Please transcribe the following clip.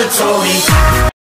the toy.